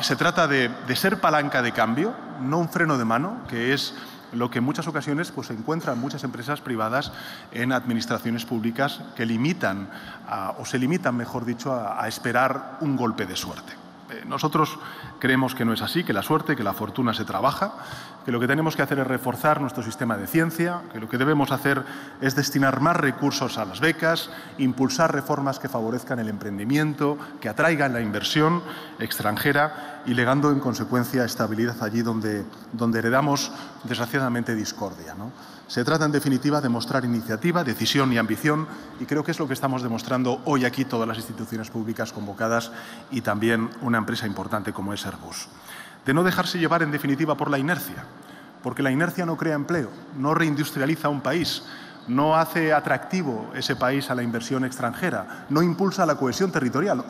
se trata de, ser palanca de cambio, no un freno de mano, que es lo que en muchas ocasiones pues, se encuentran muchas empresas privadas en administraciones públicas que limitan, o se limitan, mejor dicho, a, a esperar un golpe de suerte. Eh, nosotros creemos que no es así, que la suerte, que la fortuna se trabaja, que lo que tenemos que hacer es reforzar nuestro sistema de ciencia, que lo que debemos hacer es destinar más recursos a las becas, impulsar reformas que favorezcan el emprendimiento, que atraigan la inversión extranjera y legando en consecuencia estabilidad allí donde, donde heredamos desgraciadamente discordia. ¿no? Se trata, en definitiva, de mostrar iniciativa, decisión y ambición, y creo que es lo que estamos demostrando hoy aquí todas las instituciones públicas convocadas y también una empresa importante como es De no dejarse llevar, en definitiva, por la inercia, porque la inercia no crea empleo, no reindustrializa un país, no hace atractivo ese país a la inversión extranjera, no impulsa la cohesión territorial.